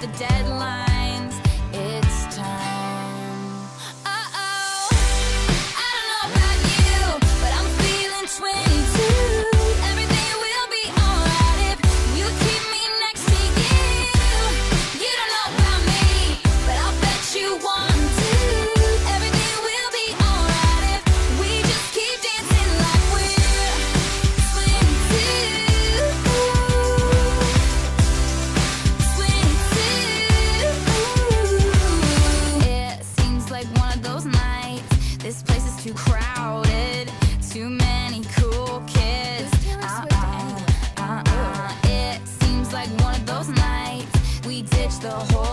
the deadline. of those nights. This place is too crowded, too many cool kids. Uh, uh, uh, it seems like one of those nights we ditched the whole.